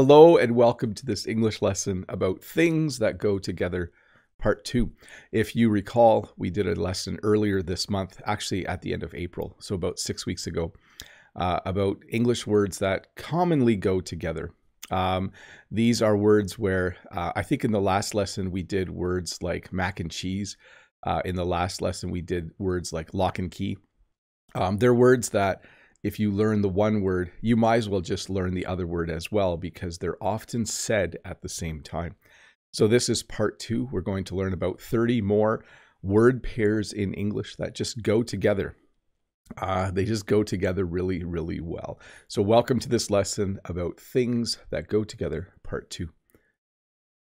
Hello and welcome to this English lesson about things that go together, part two. If you recall, we did a lesson earlier this month, actually at the end of April, so about six weeks ago, uh, about English words that commonly go together. Um, these are words where uh, I think in the last lesson we did words like mac and cheese. Uh, in the last lesson, we did words like lock and key. Um, they're words that if you learn the one word, you might as well just learn the other word as well because they're often said at the same time. So, this is part two. We're going to learn about 30 more word pairs in English that just go together. Uh, they just go together really, really well. So, welcome to this lesson about things that go together, part two.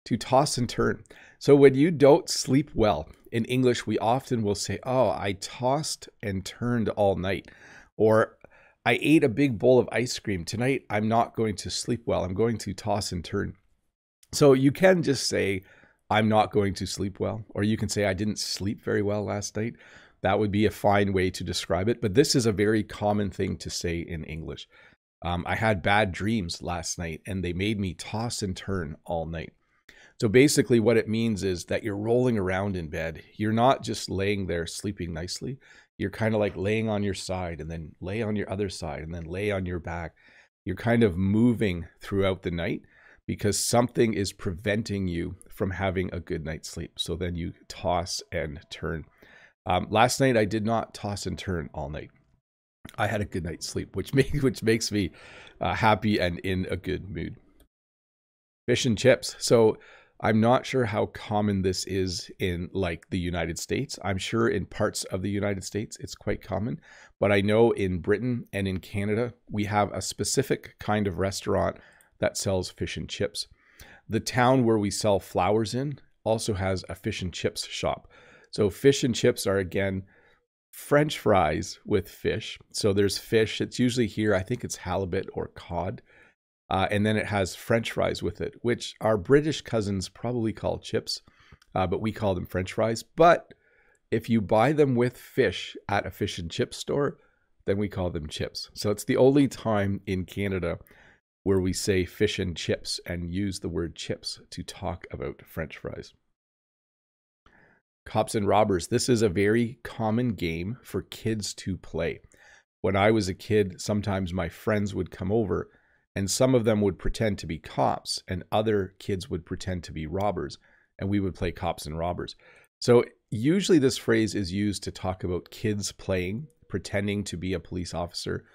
To toss and turn. So, when you don't sleep well, in English, we often will say, Oh, I tossed and turned all night. Or I ate a big bowl of ice cream. Tonight, I'm not going to sleep well. I'm going to toss and turn. So you can just say, I'm not going to sleep well. Or you can say, I didn't sleep very well last night. That would be a fine way to describe it. But this is a very common thing to say in English. Um, I had bad dreams last night and they made me toss and turn all night. So basically, what it means is that you're rolling around in bed. You're not just laying there sleeping nicely you're kind of like laying on your side and then lay on your other side and then lay on your back. You're kind of moving throughout the night because something is preventing you from having a good night's sleep. So then you toss and turn. Um, last night I did not toss and turn all night. I had a good night's sleep, which makes which makes me uh, happy and in a good mood. Fish and chips. So I'm not sure how common this is in like the United States. I'm sure in parts of the United States it's quite common, but I know in Britain and in Canada we have a specific kind of restaurant that sells fish and chips. The town where we sell flowers in also has a fish and chips shop. So fish and chips are again french fries with fish. So there's fish. It's usually here I think it's halibut or cod. Uh, and then it has French fries with it, which our British cousins probably call chips, uh, but we call them French fries. But if you buy them with fish at a fish and chip store, then we call them chips. So it's the only time in Canada where we say fish and chips and use the word chips to talk about French fries. Cops and robbers. This is a very common game for kids to play. When I was a kid, sometimes my friends would come over and some of them would pretend to be cops and other kids would pretend to be robbers and we would play cops and robbers. So usually this phrase is used to talk about kids playing pretending to be a police officer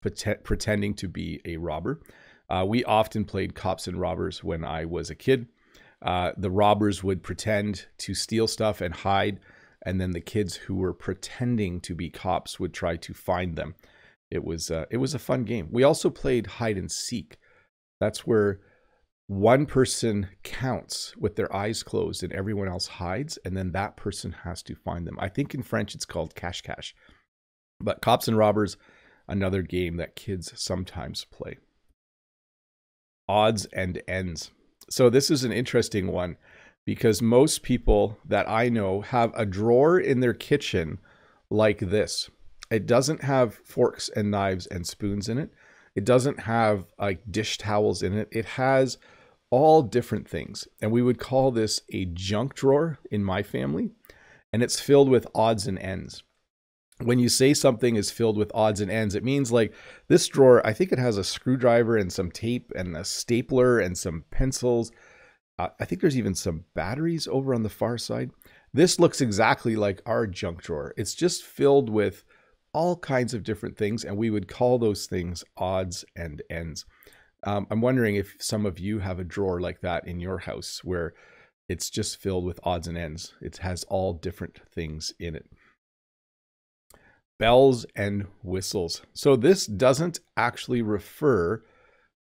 pretending to be a robber. Uh, we often played cops and robbers when i was a kid. Uh, the robbers would pretend to steal stuff and hide and then the kids who were pretending to be cops would try to find them it was uh, it was a fun game. We also played hide and seek. That's where one person counts with their eyes closed and everyone else hides, and then that person has to find them. I think in French it's called cache cache. But cops and robbers, another game that kids sometimes play. Odds and ends. So this is an interesting one because most people that I know have a drawer in their kitchen like this. It doesn't have forks and knives and spoons in it. It doesn't have like dish towels in it. It has all different things. And we would call this a junk drawer in my family. And it's filled with odds and ends. When you say something is filled with odds and ends, it means like this drawer, I think it has a screwdriver and some tape and a stapler and some pencils. Uh, I think there's even some batteries over on the far side. This looks exactly like our junk drawer. It's just filled with all kinds of different things, and we would call those things odds and ends. Um, I'm wondering if some of you have a drawer like that in your house where it's just filled with odds and ends. It has all different things in it. Bells and whistles. So this doesn't actually refer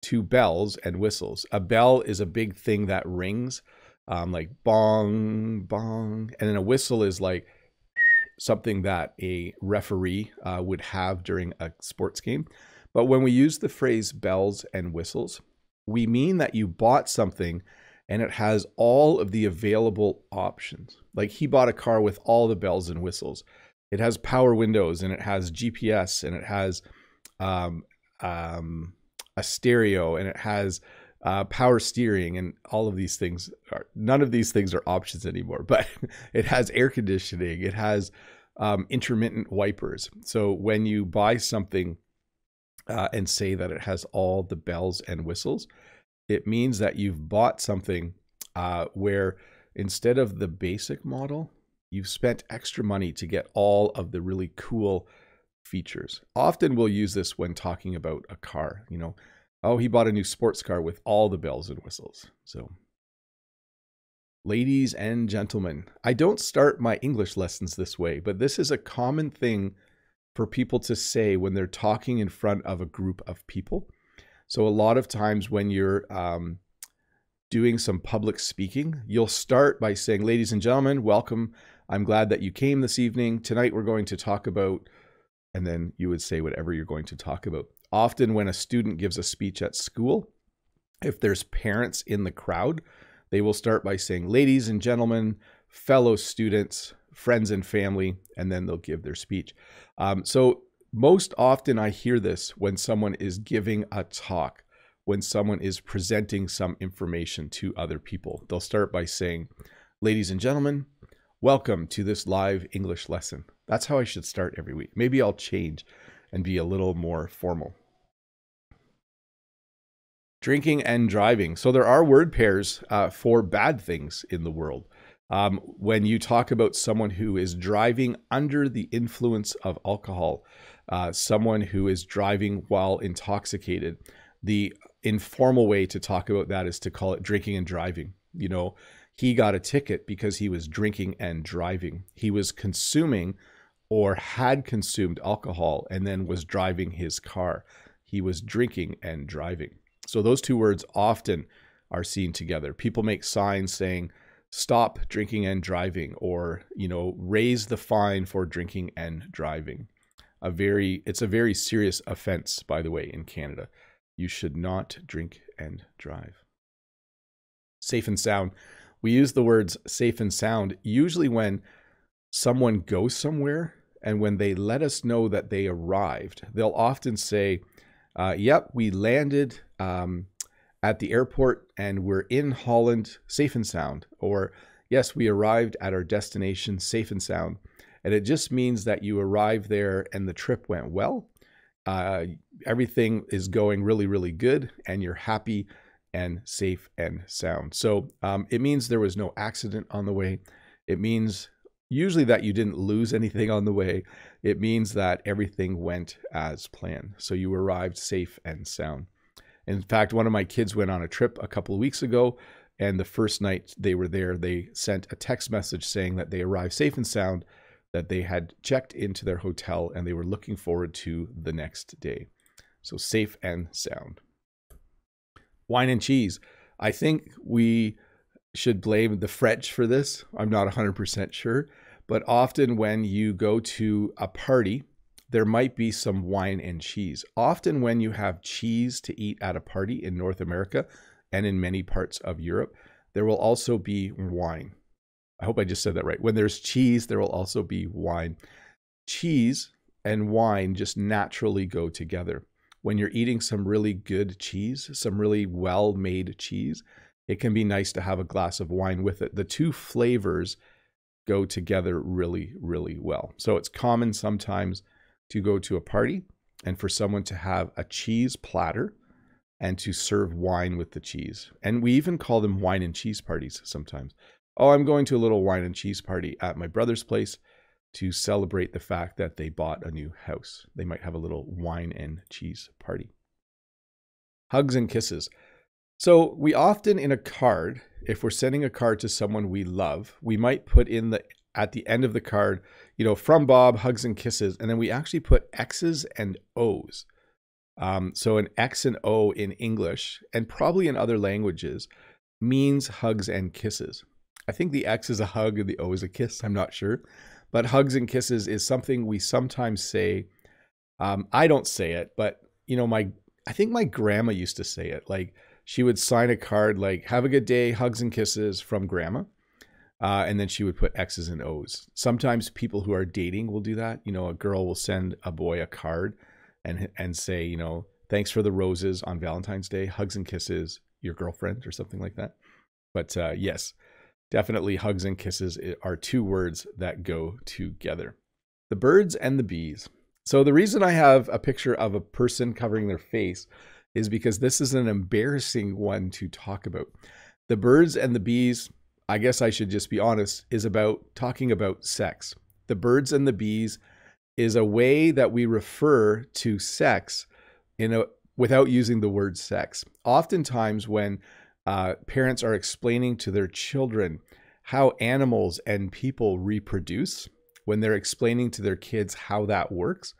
to bells and whistles. A bell is a big thing that rings, um, like bong, bong. And then a whistle is like something that a referee uh, would have during a sports game. But when we use the phrase bells and whistles, we mean that you bought something and it has all of the available options. Like he bought a car with all the bells and whistles. It has power windows and it has GPS and it has um, um, a stereo and it has uh, power steering, and all of these things are none of these things are options anymore. But it has air conditioning, it has um, intermittent wipers. So when you buy something uh, and say that it has all the bells and whistles, it means that you've bought something uh, where instead of the basic model, you've spent extra money to get all of the really cool features. Often we'll use this when talking about a car, you know, oh, he bought a new sports car with all the bells and whistles. So, ladies and gentlemen, I don't start my English lessons this way, but this is a common thing for people to say when they're talking in front of a group of people. So, a lot of times when you're um, doing some public speaking, you'll start by saying, Ladies and gentlemen, welcome. I'm glad that you came this evening. Tonight we're going to talk about, and then you would say whatever you're going to talk about. Often, when a student gives a speech at school, if there's parents in the crowd, they will start by saying, Ladies and gentlemen, fellow students, friends and family, and then they'll give their speech. Um, so, most often I hear this when someone is giving a talk when someone is presenting some information to other people. They'll start by saying, Ladies and gentlemen, welcome to this live English lesson. That's how I should start every week. Maybe I'll change and be a little more formal. Drinking and driving. So there are word pairs uh, for bad things in the world. Um, when you talk about someone who is driving under the influence of alcohol, uh, someone who is driving while intoxicated, the informal way to talk about that is to call it drinking and driving. You know, he got a ticket because he was drinking and driving. He was consuming or had consumed alcohol and then was driving his car. He was drinking and driving. So those two words often are seen together. People make signs saying, stop drinking and driving, or, you know, raise the fine for drinking and driving. A very, it's a very serious offense, by the way, in Canada. You should not drink and drive. Safe and sound. We use the words safe and sound usually when someone goes somewhere and when they let us know that they arrived. They'll often say, uh, Yep, we landed um, at the airport and we're in Holland safe and sound. Or, Yes, we arrived at our destination safe and sound. And it just means that you arrived there and the trip went well uh, everything is going really, really good, and you're happy and safe and sound. So um, it means there was no accident on the way. It means usually that you didn't lose anything on the way. It means that everything went as planned. So you arrived safe and sound. In fact, one of my kids went on a trip a couple of weeks ago, and the first night they were there, they sent a text message saying that they arrived safe and sound that they had checked into their hotel and they were looking forward to the next day. So safe and sound. Wine and cheese. I think we should blame the French for this. I'm not 100% sure. But often when you go to a party, there might be some wine and cheese. Often when you have cheese to eat at a party in North America and in many parts of Europe, there will also be wine. I hope I just said that right. When there's cheese, there will also be wine. Cheese and wine just naturally go together. When you're eating some really good cheese, some really well made cheese, it can be nice to have a glass of wine with it. The two flavors go together really, really well. So it's common sometimes to go to a party and for someone to have a cheese platter and to serve wine with the cheese. And we even call them wine and cheese parties sometimes oh, I'm going to a little wine and cheese party at my brother's place to celebrate the fact that they bought a new house. They might have a little wine and cheese party. Hugs and kisses. So, we often in a card, if we're sending a card to someone we love, we might put in the at the end of the card, you know, from Bob, hugs and kisses, and then we actually put X's and O's. Um, so, an X and O in English and probably in other languages means hugs and kisses. I think the X is a hug and the O is a kiss. I'm not sure. But hugs and kisses is something we sometimes say. Um, I don't say it, but you know, my I think my grandma used to say it. Like she would sign a card like "Have a good day, hugs and kisses" from grandma, uh, and then she would put X's and O's. Sometimes people who are dating will do that. You know, a girl will send a boy a card and and say, you know, thanks for the roses on Valentine's Day, hugs and kisses, your girlfriend or something like that. But uh, yes, definitely hugs and kisses are two words that go together. The birds and the bees. So the reason I have a picture of a person covering their face is because this is an embarrassing one to talk about. The birds and the bees, I guess I should just be honest, is about talking about sex. The birds and the bees is a way that we refer to sex in a without using the word sex. Oftentimes when uh, parents are explaining to their children how animals and people reproduce, when they're explaining to their kids how that works,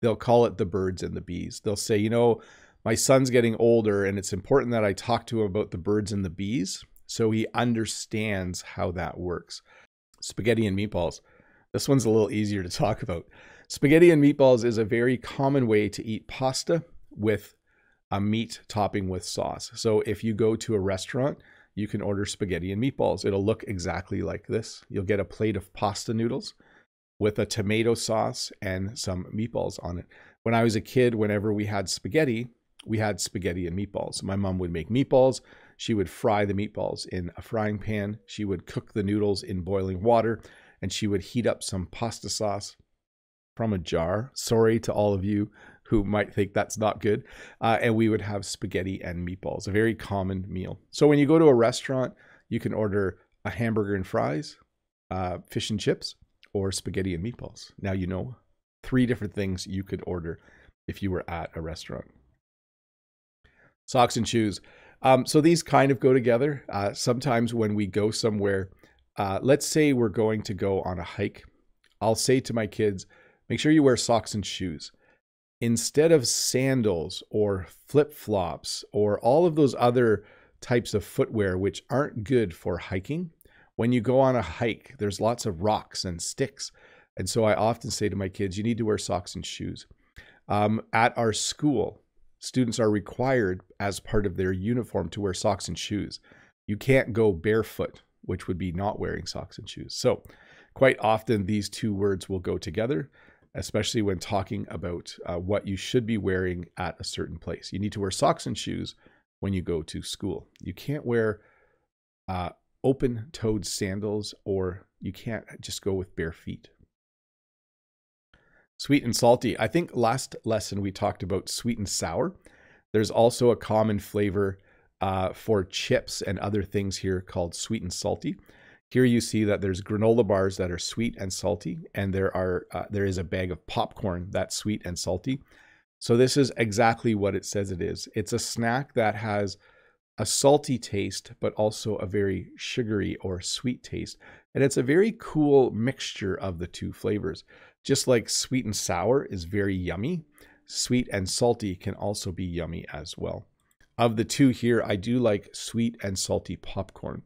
they'll call it the birds and the bees. They'll say, you know, my son's getting older and it's important that I talk to him about the birds and the bees so he understands how that works. Spaghetti and meatballs. This one's a little easier to talk about. Spaghetti and meatballs is a very common way to eat pasta with a meat topping with sauce. So if you go to a restaurant, you can order spaghetti and meatballs. It'll look exactly like this. You'll get a plate of pasta noodles with a tomato sauce and some meatballs on it. When I was a kid, whenever we had spaghetti, we had spaghetti and meatballs. My mom would make meatballs. She would fry the meatballs in a frying pan. She would cook the noodles in boiling water and she would heat up some pasta sauce from a jar. Sorry to all of you who might think that's not good. Uh, and we would have spaghetti and meatballs, a very common meal. So when you go to a restaurant, you can order a hamburger and fries, uh, fish and chips, or spaghetti and meatballs. Now you know three different things you could order if you were at a restaurant. Socks and shoes. Um, so these kind of go together. Uh, sometimes when we go somewhere, uh, let's say we're going to go on a hike, I'll say to my kids, make sure you wear socks and shoes. Instead of sandals or flip flops or all of those other types of footwear, which aren't good for hiking, when you go on a hike, there's lots of rocks and sticks. And so I often say to my kids, you need to wear socks and shoes. Um, at our school, students are required as part of their uniform to wear socks and shoes. You can't go barefoot, which would be not wearing socks and shoes. So, quite often, these two words will go together, especially when talking about uh, what you should be wearing at a certain place. You need to wear socks and shoes when you go to school. You can't wear uh, open toed sandals, or you can't just go with bare feet. Sweet and salty. I think last lesson we talked about sweet and sour. There's also a common flavor uh, for chips and other things here called sweet and salty. Here you see that there's granola bars that are sweet and salty, and there are uh, there is a bag of popcorn that's sweet and salty. So this is exactly what it says it is. It's a snack that has a salty taste, but also a very sugary or sweet taste. And it's a very cool mixture of the two flavors. Just like sweet and sour is very yummy, sweet and salty can also be yummy as well. Of the two here, I do like sweet and salty popcorn.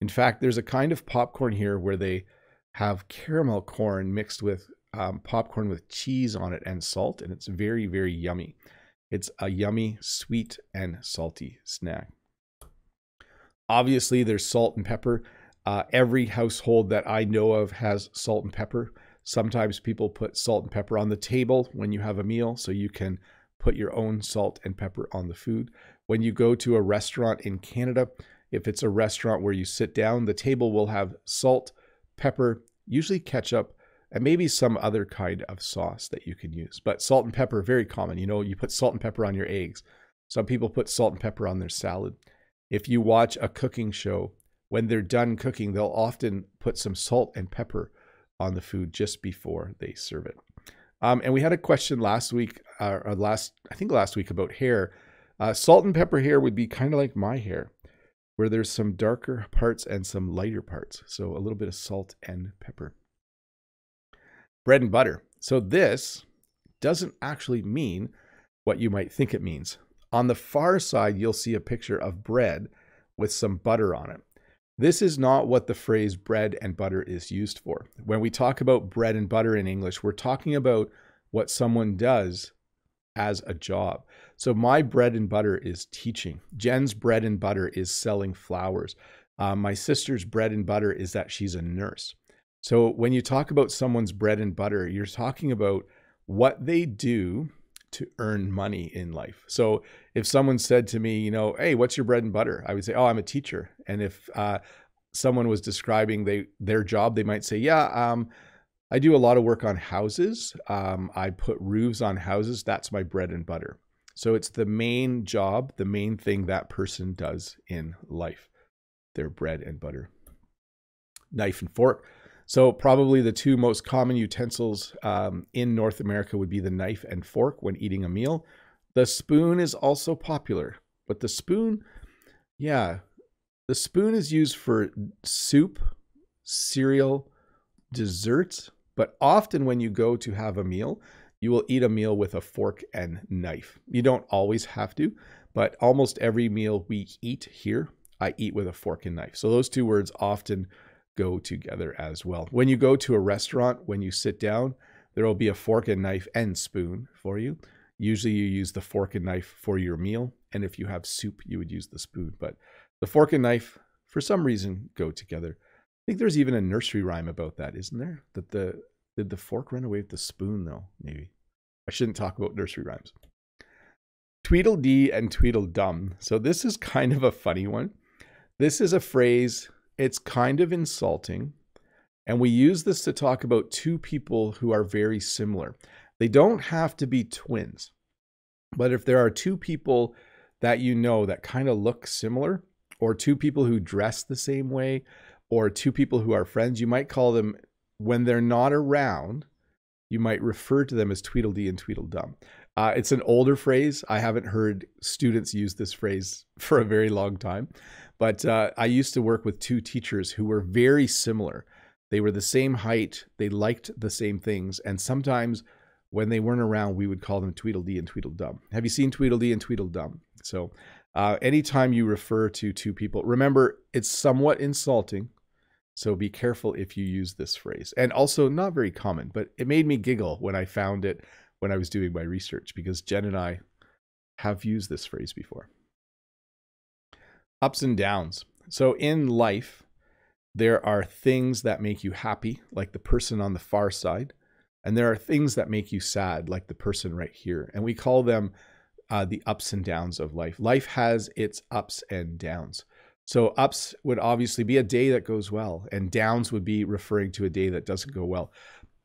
In fact, there's a kind of popcorn here where they have caramel corn mixed with um, popcorn with cheese on it and salt, and it's very, very yummy. It's a yummy, sweet, and salty snack. Obviously, there's salt and pepper. Uh, every household that I know of has salt and pepper. Sometimes people put salt and pepper on the table when you have a meal, so you can put your own salt and pepper on the food. When you go to a restaurant in Canada, if it's a restaurant where you sit down, the table will have salt, pepper, usually ketchup, and maybe some other kind of sauce that you can use. But salt and pepper, very common. You know, you put salt and pepper on your eggs. Some people put salt and pepper on their salad. If you watch a cooking show, when they're done cooking, they'll often put some salt and pepper on the food just before they serve it. Um, and we had a question last week, uh, or last, I think last week about hair. Uh, salt and pepper hair would be kind of like my hair, where there's some darker parts and some lighter parts. So a little bit of salt and pepper. Bread and butter. So this doesn't actually mean what you might think it means. On the far side, you'll see a picture of bread with some butter on it. This is not what the phrase bread and butter is used for. When we talk about bread and butter in English, we're talking about what someone does as a job. So my bread and butter is teaching. Jen's bread and butter is selling flowers. Uh, my sister's bread and butter is that she's a nurse. So when you talk about someone's bread and butter, you're talking about what they do to earn money in life. So if someone said to me, you know, hey, what's your bread and butter? I would say, oh, I'm a teacher. And if uh, someone was describing they their job, they might say, yeah, um, I do a lot of work on houses. Um, I put roofs on houses. That's my bread and butter. So it's the main job, the main thing that person does in life, their bread and butter. Knife and fork. So probably the two most common utensils um, in North America would be the knife and fork when eating a meal. The spoon is also popular, but the spoon, yeah, the spoon is used for soup, cereal, desserts, but often when you go to have a meal, you will eat a meal with a fork and knife. You don't always have to, but almost every meal we eat here, I eat with a fork and knife. So those two words often go together as well. When you go to a restaurant, when you sit down, there will be a fork and knife and spoon for you. Usually you use the fork and knife for your meal. And if you have soup, you would use the spoon. But the fork and knife, for some reason, go together. I think there's even a nursery rhyme about that, isn't there? That the did the fork run away with the spoon though? Maybe. I shouldn't talk about nursery rhymes. Tweedledee and Tweedledum. So this is kind of a funny one. This is a phrase it's kind of insulting. And we use this to talk about two people who are very similar. They don't have to be twins, but if there are two people that you know that kind of look similar, or two people who dress the same way, or two people who are friends, you might call them, when they're not around, you might refer to them as Tweedledee and Tweedledum. Uh, it's an older phrase. I haven't heard students use this phrase for a very long time. But uh, I used to work with two teachers who were very similar. They were the same height, they liked the same things, and sometimes when they weren't around, we would call them Tweedledee and Tweedledum. Have you seen Tweedledee and Tweedledum? So uh, anytime you refer to two people, remember it's somewhat insulting. So be careful if you use this phrase. And also not very common, but it made me giggle when I found it when I was doing my research because Jen and I have used this phrase before ups and downs. So in life, there are things that make you happy, like the person on the far side, and there are things that make you sad, like the person right here. And we call them uh, the ups and downs of life. Life has its ups and downs. So ups would obviously be a day that goes well, and downs would be referring to a day that doesn't go well.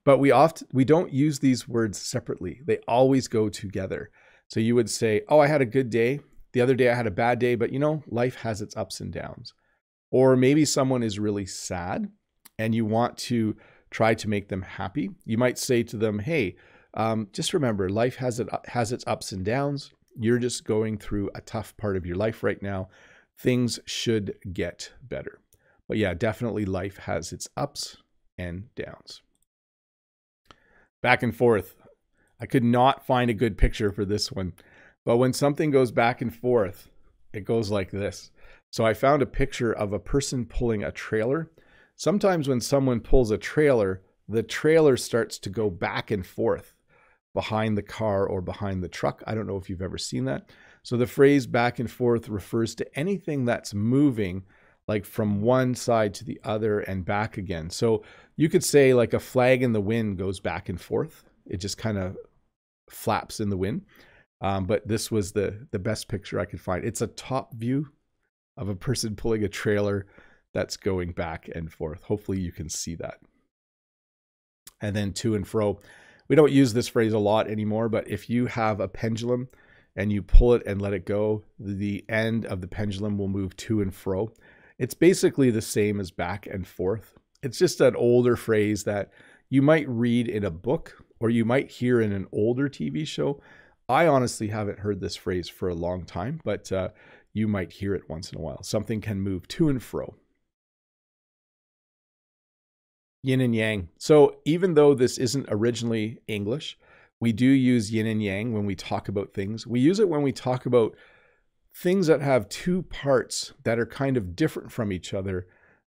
But we often we don't use these words separately. They always go together. So you would say, "Oh, I had a good day," The other day I had a bad day, but you know, life has its ups and downs. Or maybe someone is really sad and you want to try to make them happy. You might say to them, hey, um, just remember, life has, it, has its ups and downs. You're just going through a tough part of your life right now. Things should get better. But yeah, definitely life has its ups and downs. Back and forth. I could not find a good picture for this one. But when something goes back and forth, it goes like this. So I found a picture of a person pulling a trailer. Sometimes when someone pulls a trailer, the trailer starts to go back and forth behind the car or behind the truck. I don't know if you've ever seen that. So the phrase back and forth refers to anything that's moving like from one side to the other and back again. So you could say like a flag in the wind goes back and forth. It just kind of flaps in the wind. Um, but this was the the best picture I could find. It's a top view of a person pulling a trailer that's going back and forth. Hopefully you can see that. And then to and fro. We don't use this phrase a lot anymore, but if you have a pendulum and you pull it and let it go, the end of the pendulum will move to and fro. It's basically the same as back and forth. It's just an older phrase that you might read in a book or you might hear in an older TV show, I honestly haven't heard this phrase for a long time, but uh, you might hear it once in a while. Something can move to and fro. Yin and yang. So even though this isn't originally English, we do use yin and yang when we talk about things. We use it when we talk about things that have two parts that are kind of different from each other,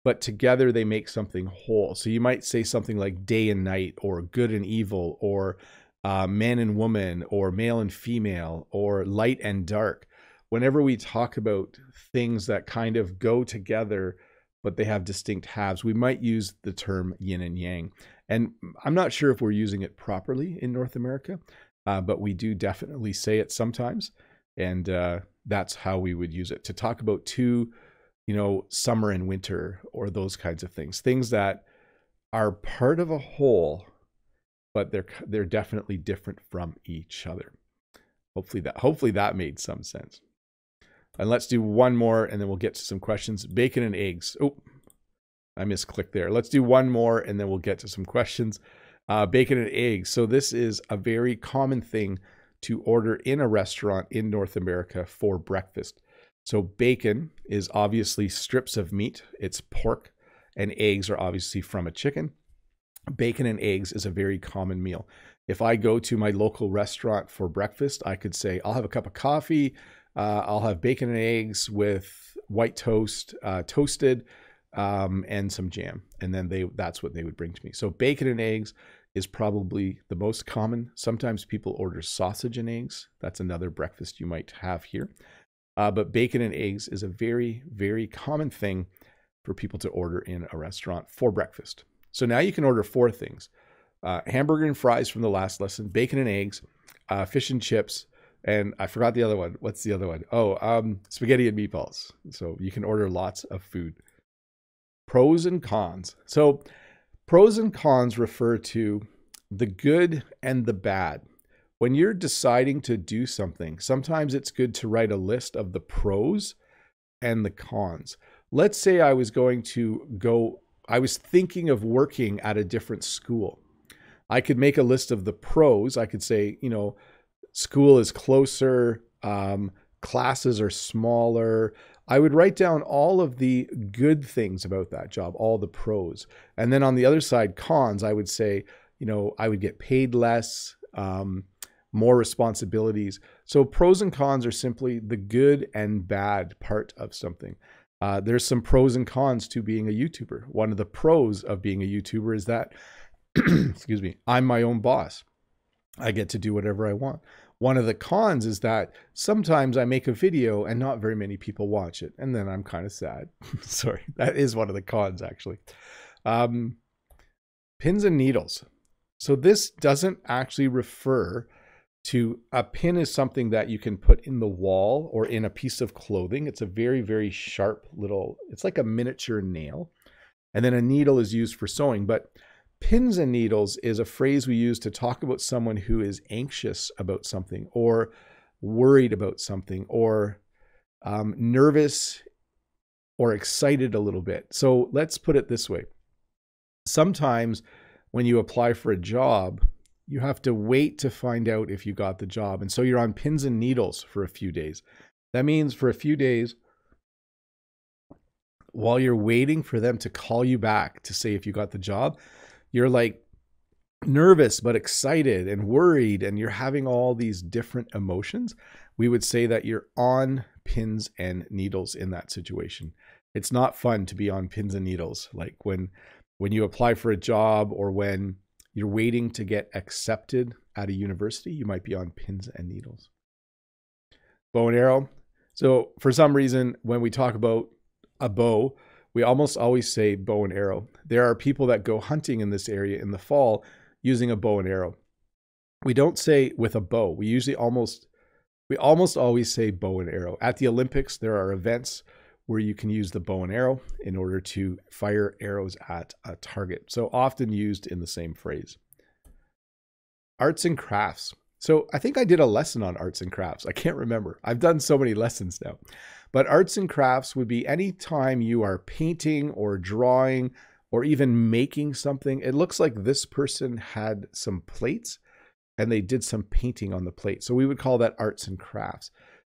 but together they make something whole. So you might say something like day and night, or good and evil, or uh, man and woman or male and female or light and dark. Whenever we talk about things that kind of go together, but they have distinct halves, we might use the term yin and yang. And I'm not sure if we're using it properly in North America, uh, but we do definitely say it sometimes. And uh, that's how we would use it to talk about two, you know, summer and winter or those kinds of things, things that are part of a whole, but they're they're definitely different from each other. Hopefully that hopefully that made some sense. And let's do one more and then we'll get to some questions. Bacon and eggs. Oh, I misclicked there. Let's do one more and then we'll get to some questions. Uh, bacon and eggs. So this is a very common thing to order in a restaurant in North America for breakfast. So bacon is obviously strips of meat. It's pork and eggs are obviously from a chicken. Bacon and eggs is a very common meal. If I go to my local restaurant for breakfast, I could say, I'll have a cup of coffee, uh, I'll have bacon and eggs with white toast, uh, toasted, um, and some jam. And then they that's what they would bring to me. So bacon and eggs is probably the most common. Sometimes people order sausage and eggs. That's another breakfast you might have here. Uh, but bacon and eggs is a very, very common thing for people to order in a restaurant for breakfast. So now you can order four things uh, hamburger and fries from the last lesson, bacon and eggs, uh, fish and chips, and I forgot the other one. What's the other one? Oh, um, spaghetti and meatballs. So you can order lots of food. Pros and cons. So, pros and cons refer to the good and the bad. When you're deciding to do something, sometimes it's good to write a list of the pros and the cons let's say I was going to go, I was thinking of working at a different school. I could make a list of the pros. I could say, you know, school is closer, um, classes are smaller. I would write down all of the good things about that job, all the pros. And then on the other side, cons, I would say, you know, I would get paid less, um, more responsibilities. So pros and cons are simply the good and bad part of something. Uh, there's some pros and cons to being a YouTuber. One of the pros of being a YouTuber is that, excuse me, I'm my own boss. I get to do whatever I want. One of the cons is that sometimes I make a video and not very many people watch it. And then I'm kind of sad. Sorry, that is one of the cons, actually. Um, pins and needles. So this doesn't actually refer to a pin is something that you can put in the wall or in a piece of clothing. It's a very, very sharp little, it's like a miniature nail. And then a needle is used for sewing. But pins and needles is a phrase we use to talk about someone who is anxious about something or worried about something or um, nervous or excited a little bit. So let's put it this way. Sometimes when you apply for a job, you have to wait to find out if you got the job. And so you're on pins and needles for a few days. That means for a few days, while you're waiting for them to call you back to say if you got the job, you're like nervous but excited and worried, and you're having all these different emotions. We would say that you're on pins and needles in that situation. It's not fun to be on pins and needles. Like when when you apply for a job or when you're waiting to get accepted at a university, you might be on pins and needles. Bow and arrow. So, for some reason, when we talk about a bow, we almost always say bow and arrow. There are people that go hunting in this area in the fall using a bow and arrow. We don't say with a bow. We usually almost we almost always say bow and arrow. At the Olympics, there are events where you can use the bow and arrow in order to fire arrows at a target. So often used in the same phrase. Arts and crafts. So I think I did a lesson on arts and crafts. I can't remember. I've done so many lessons now. But arts and crafts would be any time you are painting or drawing or even making something. It looks like this person had some plates and they did some painting on the plate. So we would call that arts and crafts.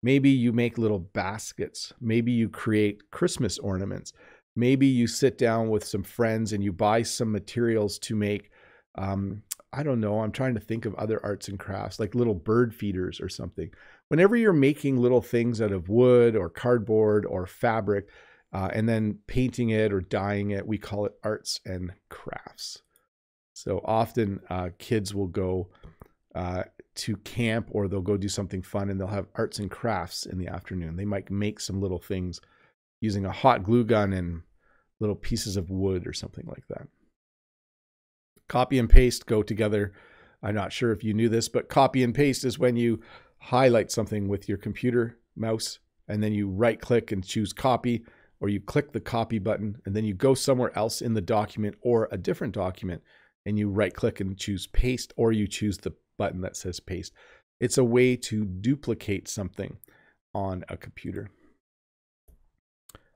Maybe you make little baskets. Maybe you create Christmas ornaments. Maybe you sit down with some friends and you buy some materials to make, um, I don't know, I'm trying to think of other arts and crafts, like little bird feeders or something. Whenever you're making little things out of wood or cardboard or fabric, uh, and then painting it or dyeing it, we call it arts and crafts. So often uh, kids will go uh, to camp or they'll go do something fun and they'll have arts and crafts in the afternoon. They might make some little things using a hot glue gun and little pieces of wood or something like that. Copy and paste go together I'm not sure if you knew this, but copy and paste is when you highlight something with your computer mouse and then you right click and choose copy or you click the copy button and then you go somewhere else in the document or a different document and you right click and choose paste or you choose the button that says paste. It's a way to duplicate something on a computer.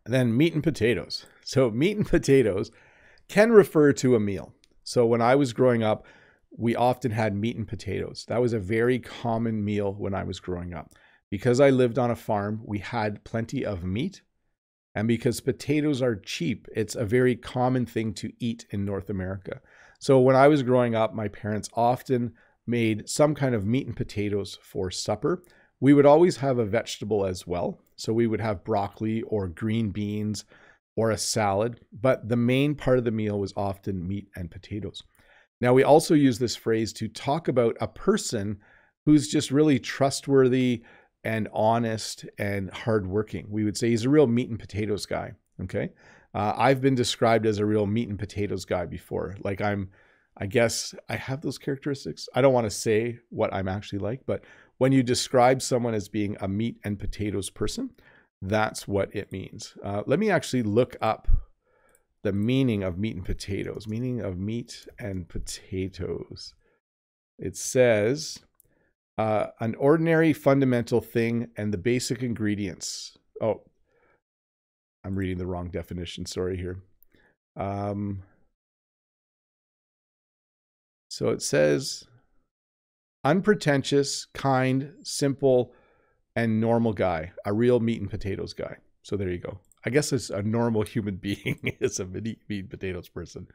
And then meat and potatoes. So meat and potatoes can refer to a meal. So when I was growing up, we often had meat and potatoes. That was a very common meal when I was growing up. Because I lived on a farm, we had plenty of meat. And because potatoes are cheap, it's a very common thing to eat in North America. So when I was growing up, my parents often made some kind of meat and potatoes for supper. We would always have a vegetable as well. So we would have broccoli or green beans or a salad, but the main part of the meal was often meat and potatoes. Now, we also use this phrase to talk about a person who's just really trustworthy and honest and hardworking. We would say he's a real meat and potatoes guy. Okay. Uh, I've been described as a real meat and potatoes guy before. Like I'm, I guess I have those characteristics. I don't want to say what I'm actually like, but when you describe someone as being a meat and potatoes person, that's what it means. Uh, let me actually look up the meaning of meat and potatoes. Meaning of meat and potatoes. It says uh, an ordinary fundamental thing and the basic ingredients. Oh, I'm reading the wrong definition. Sorry here. Um, so it says unpretentious, kind, simple, and normal guy, a real meat and potatoes guy. So there you go. I guess it's a normal human being is a meat, meat and potatoes person.